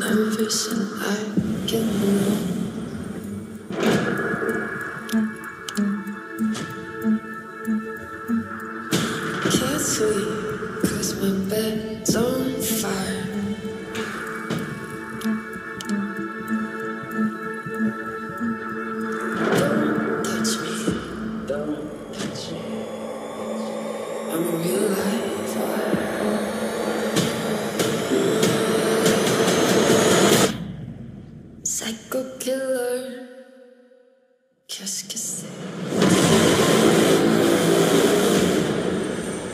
nervous and I get Can't sleep cause my bed's on fire. Don't touch me, don't touch me. I'm a real life. Psycho killer. Qu'est-ce que?